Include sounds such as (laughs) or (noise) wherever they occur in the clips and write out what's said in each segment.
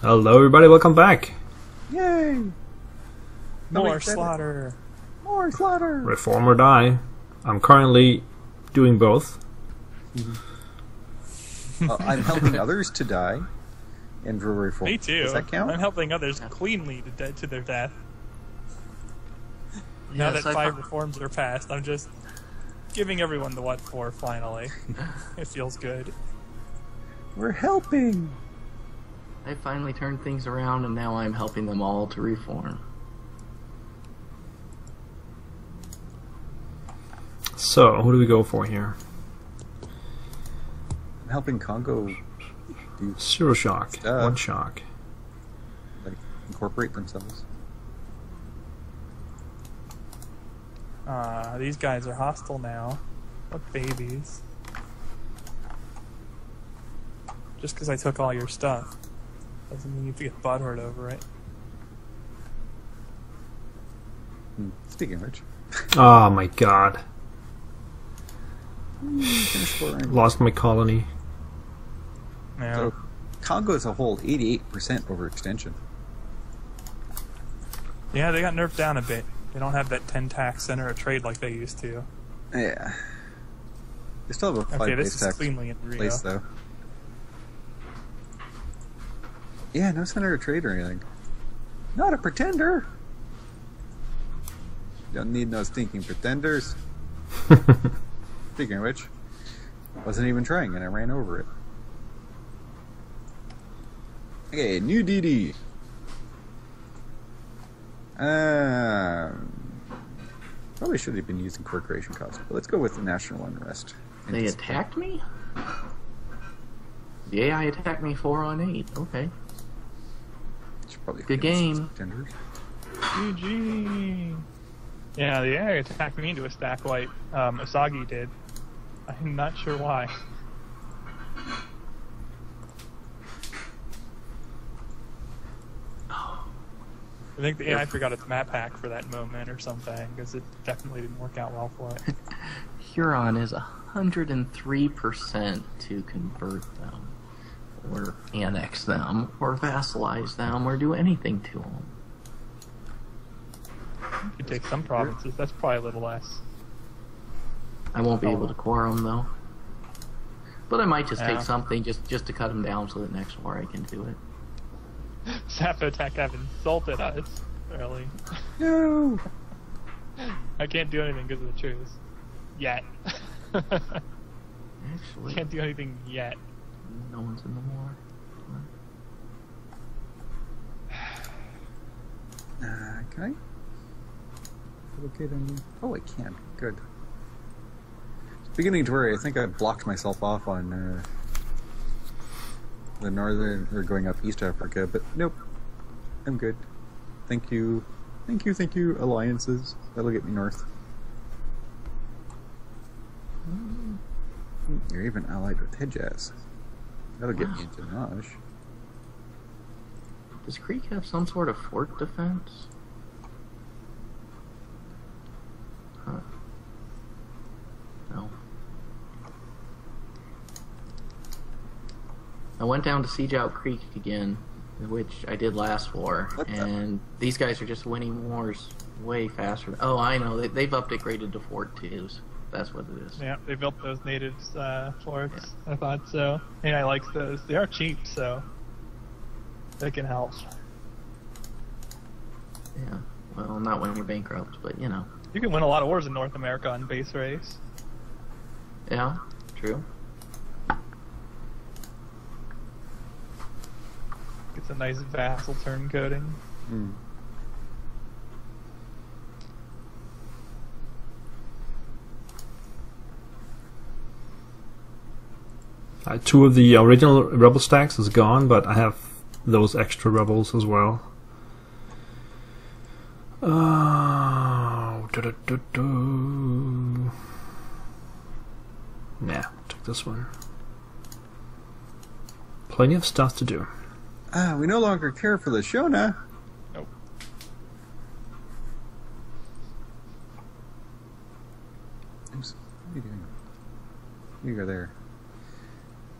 Hello, everybody. Welcome back. Yay! More wait, that- slaughter. More slaughter! Reform or die. I'm currently doing both. Uh, I'm helping others to die. And for reform. Me too. Does that count? I'm helping others cleanly to, de- to their death. now Yes, that I five fi- reforms are passed, I'm just giving everyone the what for. Finally, (laughs) it feels good. We're helping! I finally turned things around, and now I'm helping them all to reform. So, who do we go for here? I'm helping Congo do Zero shock. Uh. One shock. like incorporate themselves. Uh, these guys are hostile now. What babies? Just because I took all your stuff doesn't mean you have to get butthurt over it. Hmm. Speaking of which, Oh my god. Lost my colony. Yeah. So, Congo as a whole, 88% overextension. yeah, they got nerfed down a bit. They don't have that 10 tax center of trade like they used to. Yeah. They still have a 5 Okay, this is tax cleanly in Rio. place, though. Yeah, no center of trade or anything. Not a pretender! Don't need no stinking pretenders. (laughs) Speaking of which, wasn't even trying and I ran over it. Okay, new DD. Um, probably should have been using corporation cost, but let's go with the national unrest. They attacked me? The AI attacked me 4 on 8. Okay. Should probably Good game. GG. Yeah, the AI attacked me into a stack wipe. Um, Asagi did. I'm not sure why. I think the AI forgot its map hack for that moment or something, because it definitely didn't work out well for it. (laughs) Huron is 103% to convert them, or annex them, or vassalize them, or do anything to them. You could take some provinces, that's probably a little less. I won't be Oh. able to oh. core them, though. But I might just Yeah. take something just, just to cut them down so that next war I can do it. (laughs) Zapotec have insulted us, really. No! (laughs) I can't do anything because of the truce. Yet. (laughs) Actually, can't do anything yet. No one's in the war. Uh, can? Locate Oh, I can. Good. It's beginning to worry. I think I blocked myself off on uh, the northern or going up East Africa, but nope. I'm good. Thank you. Thank you, thank you, alliances. That'll get me north. You're even allied with Hejaz. That'll get me into Nosh. Does Creek have some sort of fort defense? Huh. No. I went down to siege out Creek again, which I did last war, What the- and these guys are just winning wars way faster. Oh, I know. They, they've upgraded to Fort 2s. That's what it is. Yeah, they built those natives uh, forts. I thought so. And I like those. They are cheap, so they can help. Yeah. Well, not when we're bankrupt, but you know. You can win a lot of wars in North America on base race. Yeah, true. It's a nice vassal turn coding. Hmm. Uh, two of the original rebel stacks is gone, but I have those extra rebels as well. Oh, du-du-du-du. Nah, take this one. Plenty of stuff to do. Ah, we no longer care for the Shona. Nope. Oops, what are you doing? You go there.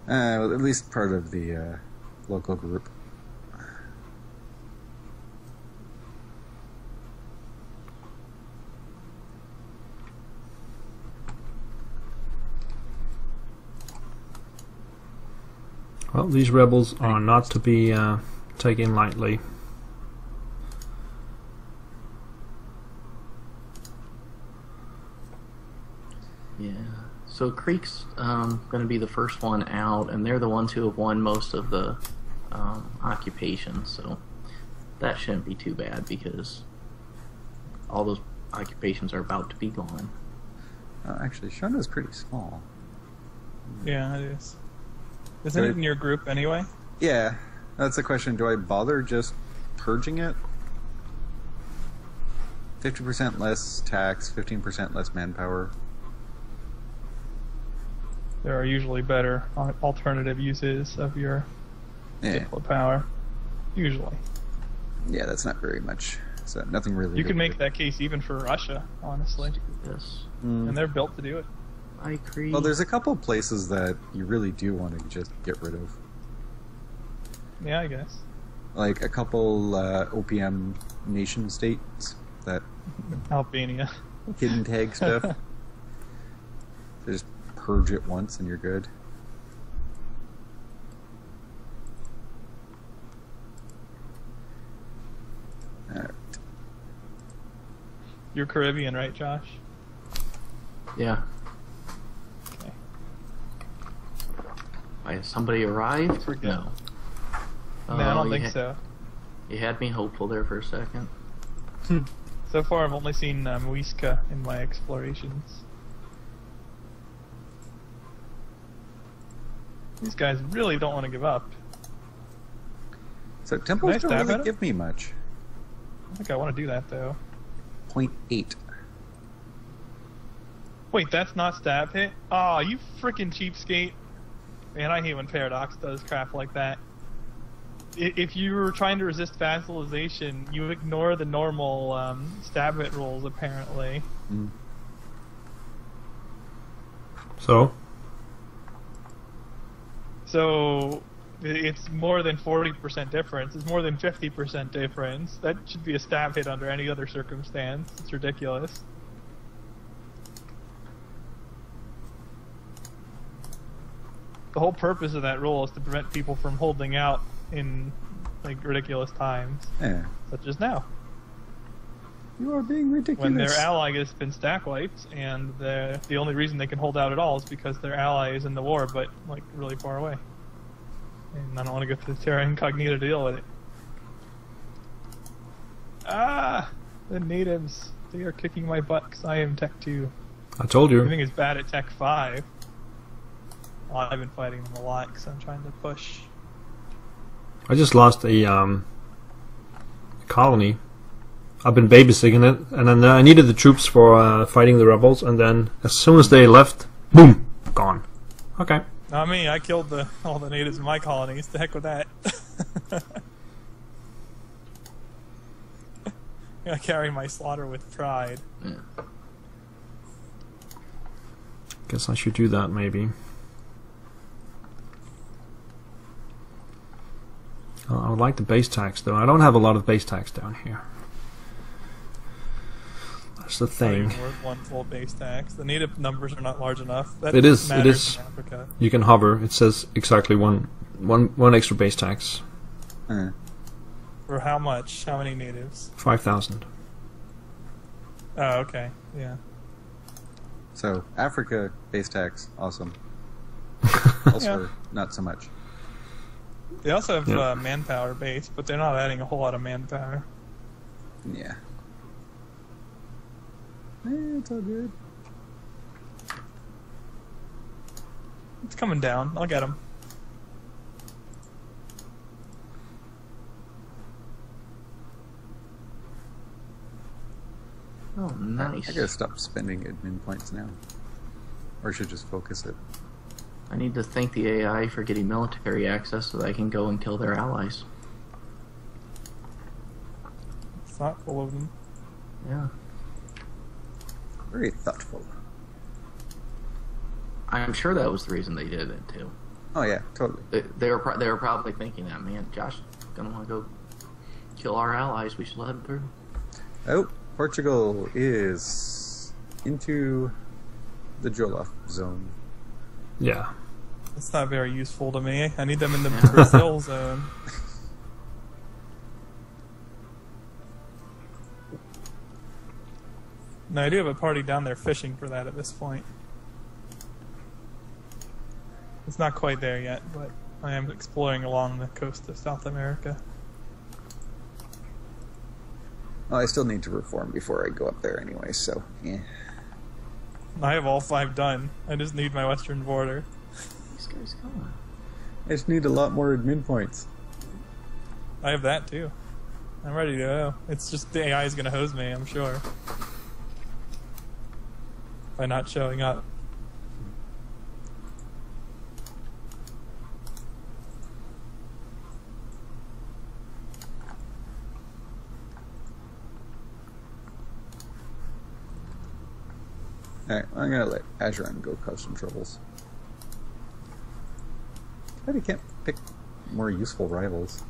Uh, at least part of the uh, local group. Well, these rebels are not to be uh, taken lightly. So Creek's um, going to be the first one out, and they're the ones who have won most of the um, occupations. So that shouldn't be too bad because all those occupations are about to be gone. Uh, actually, Shona's pretty small. Yeah, it is. Isn't Right. it in your group anyway? Yeah, that's the question. Do I bother just purging it? 50% less tax, 15% less manpower. There are usually better alternative uses of your Yeah, diplo power. Usually. yeah, that's not very much. So nothing really. You to- can make that case even for Russia, honestly. Yes. Mm. And they're built to do it. I agree. Well, there's a couple places that you really do want to just get rid of, Yeah, I guess. like a couple uh, OPM nation states that (laughs) Albania. hidden tag stuff. (laughs) just purge it once and you're good. Alright. You're Caribbean, right, Josh? yeah. Okay. Why, somebody arrived? We're. No. no, I don't think so. You had me hopeful there for a second. (laughs) So far, I've only seen uh, Muisca in my explorations. These guys really don't want to give up. So temples Nice don't really give me much. I think I want to do that though. 0.8. Wait, that's not stab hit? Aw, you freaking cheapskate. Man, I hate when Paradox does crap like that. If you were trying to resist vassalization, you ignore the normal um, stab hit rules, apparently. Mm. So, So it's more than 40% difference. It's more than 50% difference. That should be a stab hit under any other circumstance. It's ridiculous. The whole purpose of that rule is to prevent people from holding out in like ridiculous times, Yeah. such as now, You are being ridiculous. when their ally has been stack wiped, and the the only reason they can hold out at all is because their ally is in the war, but like really far away. And I don't want to go to the Terra Incognita to deal with it. Ah, the natives. They are kicking my butt because I am Tech 2. I told you. Everything is bad at Tech 5. Well, I've been fighting them a lot because I'm trying to push. I just lost a um, colony. I've been babysitting it, and then uh, I needed the troops for uh, fighting the rebels, and then as soon as they left, boom, gone. Okay. Not me, I killed the all the natives in my colonies. The heck with that. (laughs) I carry my slaughter with pride. Yeah. Guess I should do that maybe. I would like the base tax though. I don't have a lot of base tax down here. That's the thing. one full base tax. The native numbers are not large enough. That It is- it matters is. in Africa. You can hover. It says exactly one, one, one extra base tax. Uh, For how much? How many natives? Five thousand. Oh, okay. Yeah. so Africa base tax, awesome. (laughs) Elsewhere, not so much. They also have Yeah. uh, manpower base, but they're not adding a whole lot of manpower. Yeah. Eh, it's all good. It's coming down. I'll get them. Oh, nice. I gotta stop spending admin points now. Or I should just focus it. I need to thank the AI for getting military access so that I can go and kill their allies. It's not full of them. Yeah. Very thoughtful. I'm sure that was the reason they did it too. Oh yeah, totally. They, they were pro- they were probably thinking that man, Josh, gonna want to go kill our allies. We should let him through. Oh, Portugal is into the Jollof zone. Yeah. It's not very useful to me. I need them in the (laughs) Brazil zone. (laughs) No, I do have a party down there fishing for that at this point. It's not quite there yet, but I am exploring along the coast of South America. Well, I still need to reform before I go up there anyway, so yeah. I have all five done. I just need my western border. These guys going. I just need a lot more admin points. I have that too. I'm ready to go. It's just the AI is going to hose me, I'm sure. By not showing up. Alright, I'm gonna let Ajuran go cause some troubles. I can't pick more useful rivals.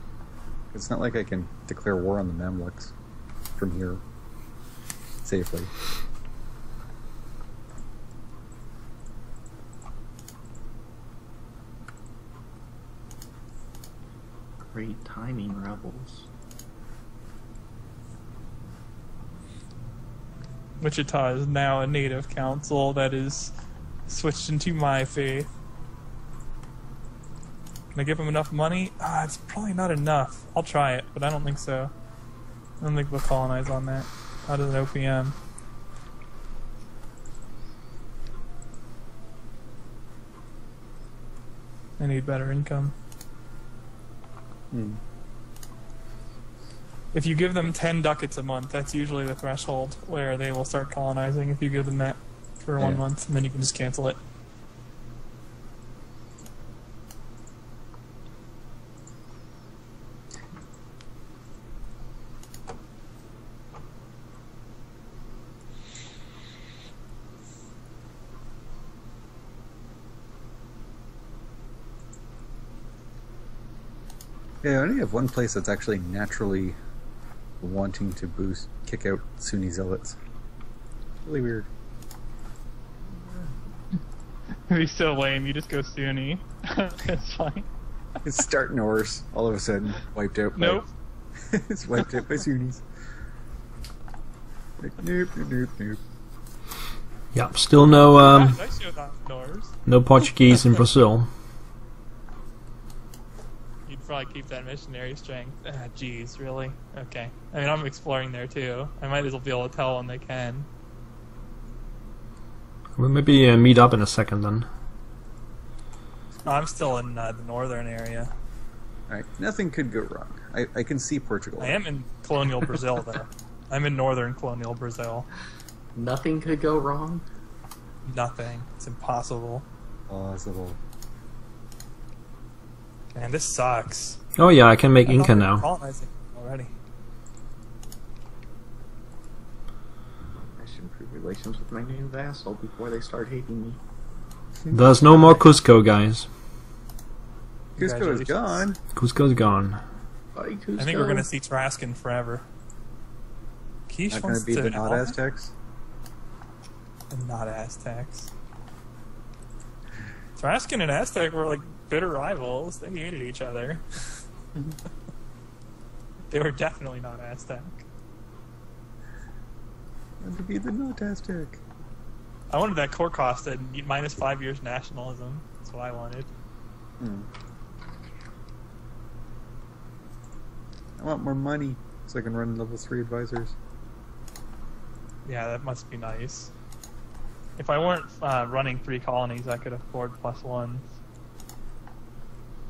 It's not like I can declare war on the Mamluks from here safely. Great timing, rebels. Wichita is now a native council that is switched into my faith. Can I give him enough money? Ah, it's probably not enough. I'll try it, but I don't think so. I don't think we'll colonize on that. Not as an OPM. I need better income. Hmm. If you give them 10 ducats a month, that's usually the threshold where they will start colonizing if you give them that for one month, and then you can just cancel it. Yeah, I have one place that's actually naturally wanting to boost, kick out Sunni zealots. Really weird. (laughs) It'd be so lame, you just go Sunni. (laughs) that's fine. It's start Norse, all of a sudden wiped out. by- Nope. (laughs) it's wiped out by Sunnis. Like, nope, nope, nope, nope. Yeah, still no um, I showed no Portuguese in Brazil. You'd probably keep that missionary strength. Ah, jeez, really? Okay. I mean, I'm exploring there too. I might as well be able to tell when they can. We'll maybe uh, meet up in a second then. No, I'm still in uh, the northern area. Alright, nothing could go wrong. I, I can see Portugal. I am in colonial Brazil, though. (laughs) I'm in northern colonial Brazil. Nothing could go wrong. Nothing. It's impossible. Possible. Man, this sucks. Oh yeah, I can make I Inca now. Colonizing already. I should improve relations with my new vassal before they start hating me. There's no more Cusco, guys. Cusco is gone. Cusco's gone. Bye, Cusco. I think we're gonna see Tarascan forever. Quiche Not gonna be to the not ally? Aztecs. and not Aztecs. Tarascan and Aztec were like bitter rivals. They hated each other. (laughs) they were definitely not Aztec. Want to be the not Aztec. I wanted that core cost at minus five years nationalism. That's what I wanted. Hmm. I want more money so I can run level 3 advisors. Yeah, that must be nice. If I weren't uh, running three colonies, I could afford plus ones.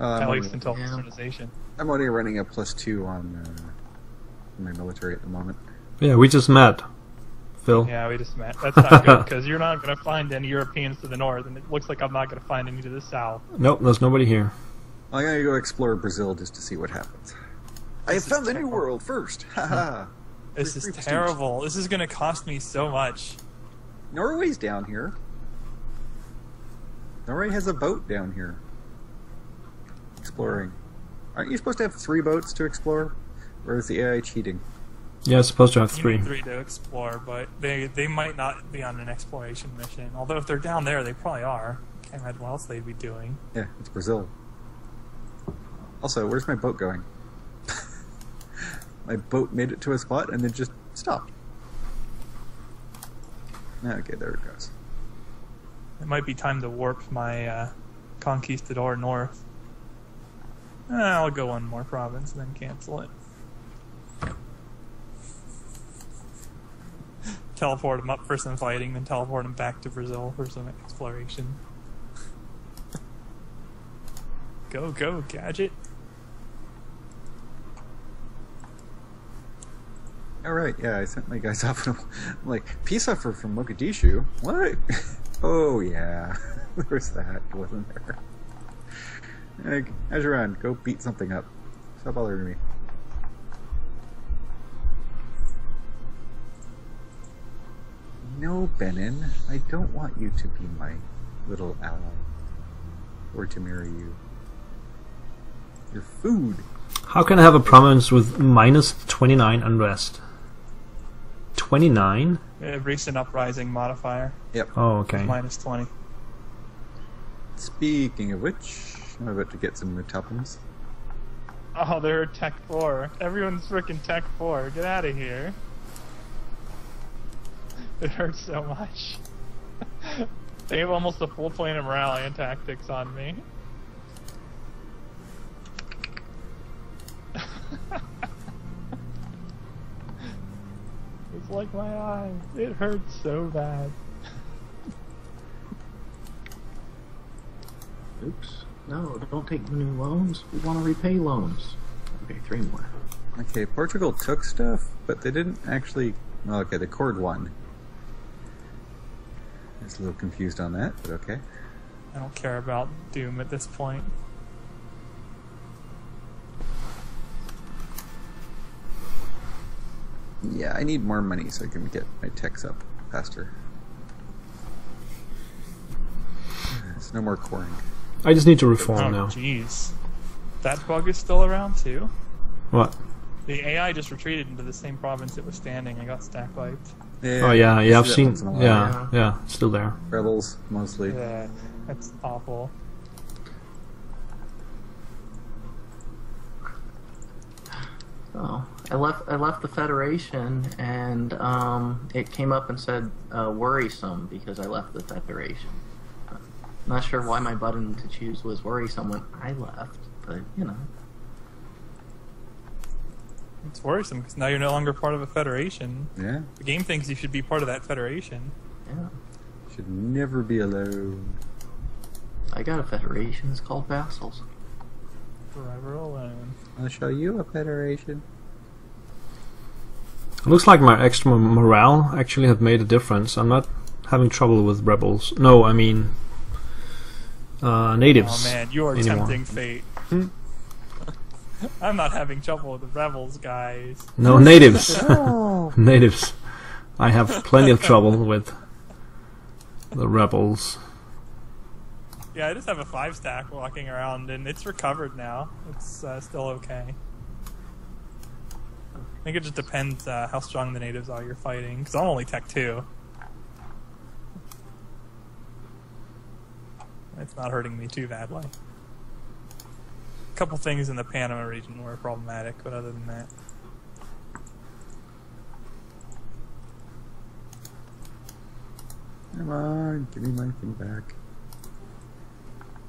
Uh, I'm, at only, least until yeah. I'm only running a plus 2 on uh, my military at the moment. Yeah, we just met, Phil. Yeah, we just met. That's not good (laughs) because you're not going to find any Europeans to the north, and it looks like I'm not going to find any to the south. Nope, there's nobody here. I'm gonna go explore Brazil just to see what happens. I have found the new world first! Haha! This Free- is free prestige. terrible. This is going to cost me so much. Norway's down here. Norway has a boat down here. Exploring. Aren't you supposed to have three boats to explore? Or is the AI cheating? Yeah, it's supposed to have You three. need three to explore, but they they might not be on an exploration mission. Although if they're down there, they probably are. Can't imagine what else they'd be doing. Yeah, it's Brazil. Also, where's my boat going? (laughs) my boat made it to a spot and then just stopped. Okay, there it goes. It might be time to warp my uh, conquistador north. Eh, I'll go one more province and then cancel it. teleport him up for some fighting, then teleport him back to Brazil for some exploration. (laughs) go, go, gadget. All right, yeah, I sent my guys (laughs) off. And I'm like, peace offer from Mogadishu. What? (laughs) oh yeah, there's that. It wasn't there. Like, Ajuran, go beat something up. Stop bothering me. No, Benin, I don't want you to be my little ally. Or to marry you. Your food. How can I have a province with minus 29 unrest? 29? Uh, recent uprising modifier, Yep. Oh, okay. minus 20. Speaking of which, I'm about to get some tuppence. Oh, they're Tech 4. Everyone's freaking Tech 4. Get out of here. It hurts so much. (laughs) they have almost a full plane of morale and tactics on me. (laughs) it's like my eye. It hurts so bad. Oops. No, don't take new loans. We want to repay loans. Okay, three more. Okay, Portugal took stuff, but they didn't actually. well, Okay, they cord one. I was a little confused on that, but okay. I don't care about Doom at this point. Yeah, I need more money so I can get my techs up faster. There's no more coring. I just need to reform Oh, now. jeez. That bug is still around too? What? The AI just retreated into the same province it was standing and got stack wiped. Yeah, Oh yeah, yeah, I've seen. once in. Yeah, yeah, still there. Rebels mostly. Yeah, that's awful. Oh, I left. I left the Federation, and um, it came up and said uh, worrisome because I left the Federation. Not sure why my button to choose was worrisome when I left, but you know. It's worrisome because now you're no longer part of a federation. Yeah, The game thinks you should be part of that federation. Yeah, should never be alone. I got a Federation. It's called Vassals. Forever alone. I'll show you a federation. It looks like my extra morale actually have made a difference. I'm not having trouble with rebels. No, I mean uh, natives. Oh man, you are anymore. tempting fate. I'm not having trouble with the rebels, guys. No, natives. (laughs) (laughs) natives. I have plenty of trouble with the rebels. Yeah, I just have a five stack walking around, and it's recovered now. It's uh, still okay. I think it just depends uh, how strong the natives are you're fighting, because I'm only Tech 2. It's not hurting me too badly. A couple things in the Panama region were problematic, but other than that. Come on, give me my thing back.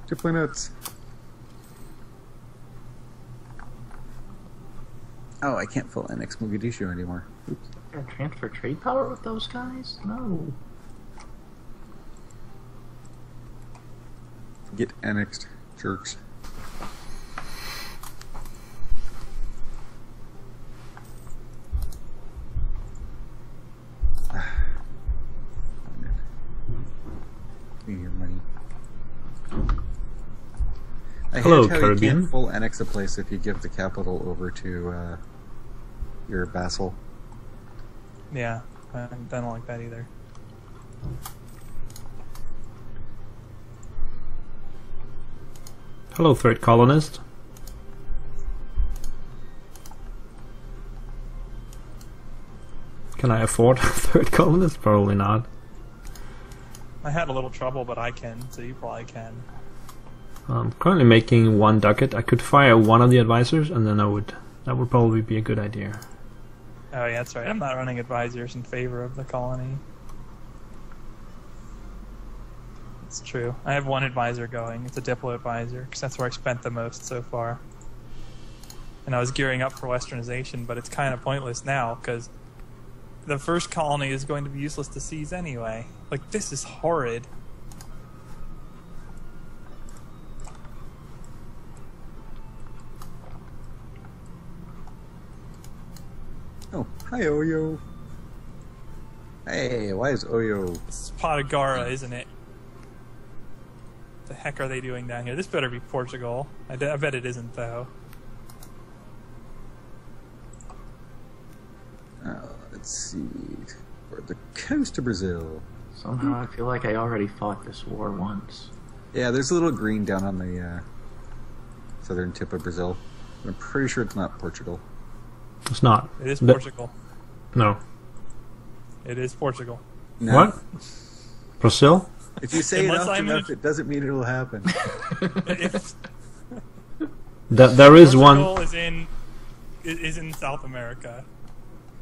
Two notes. Oh, I can't full annex Mogadishu anymore. Oops. Gotta transfer trade power with those guys? No. Get annexed, jerks. (sighs) Give me. I Hello, hate how You can't full annex a place if you give the capital over to uh, your vassal. Yeah, I I don't like that either. Hello, third colonist. Can I afford (laughs) a third colonist? Probably not. I had a little trouble, but I can, so you probably can. I'm currently making one ducat. I could fire one of the advisors, and then I would. That would probably be a good idea. Oh yeah, that's right. I'm not running advisors in favor of the colony. It's true. I have one advisor going. It's a Diplo advisor, because that's where I spent the most so far. And I was gearing up for westernization, but it's kind of pointless now, because the first colony is going to be useless to seize anyway. Like, this is horrid. Oh, hi Oyo. Hey, why is Oyo? Is Potiguara, isn't it? The heck are they doing down here? This better be Portugal. I, d- I bet it isn't, though. Oh, let's see. For the coast of Brazil. Somehow I feel like I already fought this war once. Yeah, there's a little green down on the uh, southern tip of Brazil. I'm pretty sure it's not Portugal. It's not. It is The- Portugal. No. It is Portugal. No. What? Brazil? If you say Unless enough I'm enough, it doesn't mean it'll happen. If Th- there is Portugal one. is in is in South America.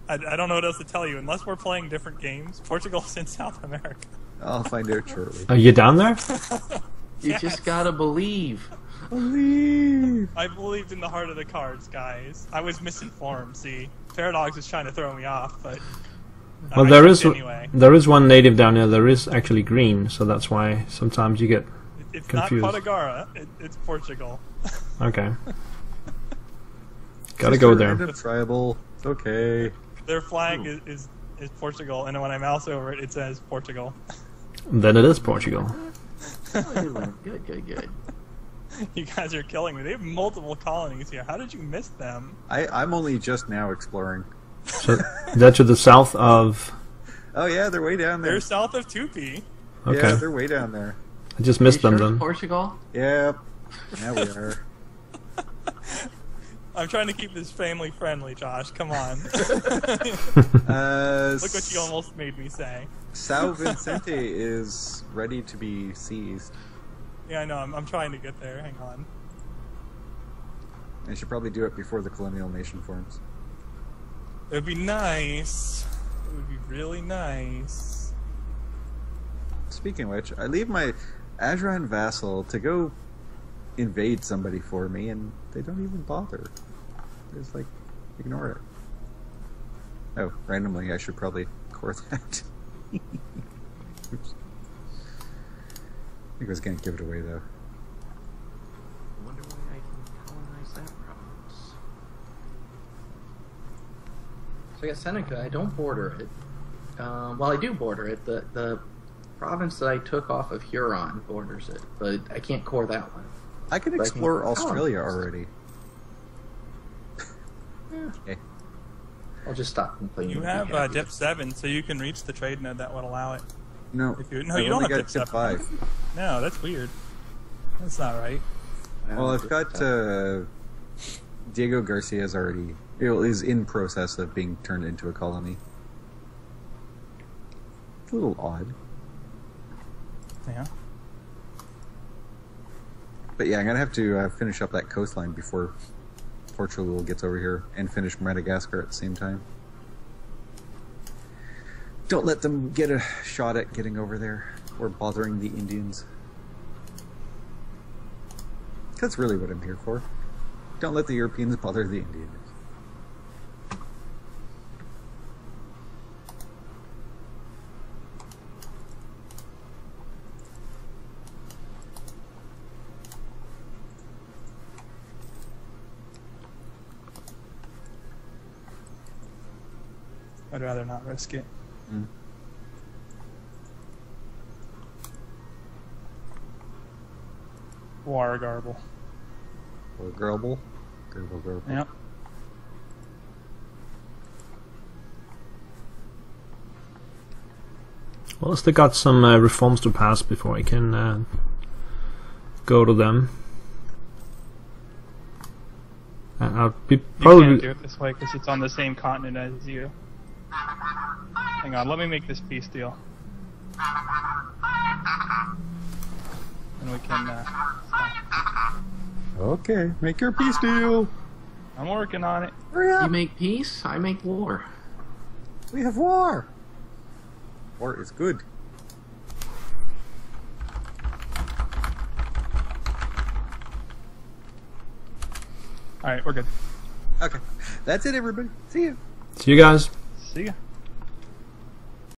I, I don't know what else to tell you. Unless we're playing different games, Portugal's in South America. I'll find out shortly. Are you down there? (laughs) You Yes. just gotta believe. Believe. I believed in the heart of the cards, guys. I was misinformed. See, Paradox was trying to throw me off, but Well, I there took is it anyway. there is one native down there. There is actually green, so that's why sometimes you get It's confused. not Potiguara. It, it's Portugal. okay. (laughs) Gotta go there. random Tribal. It's okay. Their flag is, is is Portugal, and when I mouse over it, it says Portugal. Then it is Portugal. (laughs) Good, good, good. You guys are killing me. They have multiple colonies here. How did you miss them? I, I'm only just now exploring. So that's to the south of. Oh yeah, they're way down there. They're south of Tupi. Okay, Yeah, they're way down there. I just You missed sure them it's then. Portugal? Yep. Now we are. (laughs) I'm trying to keep this family friendly, Josh. Come on. (laughs) (laughs) Uh, Look what you almost made me say. Sao Vicente is ready to be seized. Yeah, I know. I'm, I'm trying to get there. Hang on. I should probably do it before the colonial nation forms. It would be nice. It would be really nice. Speaking of which, I leave my Ajuran vassal to go invade somebody for me, and they don't even bother. They just like ignore it. Oh, randomly, I should probably core that. (laughs) Oops. I think I was gonna give it away though. I wonder why I can colonize that province. So I got Seneca. I don't border it. Um, well, I do border it. The the province that I took off of Huron borders it, but I can't core that one. I could But I can explore Australia it. already. (laughs) Yeah. Okay. I'll just stop complaining. You and be have uh, happy. dip seven, so you can reach the trade node that would allow it. No, If you no, I've you don't have got dip tip seven. five. No, that's weird. That's not right. Well, I've got uh, Diego Garcia is already is in process of being turned into a colony. It's a little odd, Yeah. but yeah, I'm gonna have to uh, finish up that coastline before Portugal gets over here and finish Madagascar at the same time. Don't let them get a shot at getting over there or bothering the Indians. That's really what I'm here for. Don't let the Europeans bother the Indians. I'd rather not risk it. Mm. War garble. Or Gerbil. Gerbil, Gerbil. Yep. Well, I still got some uh, reforms to pass before I can uh, go to them. And I'll be You can't probably do it this way because it's on the same continent as you. Hang on, let me make this peace deal. And we can. Stop. Okay, make your peace deal. I'm working on it. Hurry up. You make peace, I make war. We have war. War is good. All right, we're good. Okay, that's it, everybody. See you. See you guys. See ya.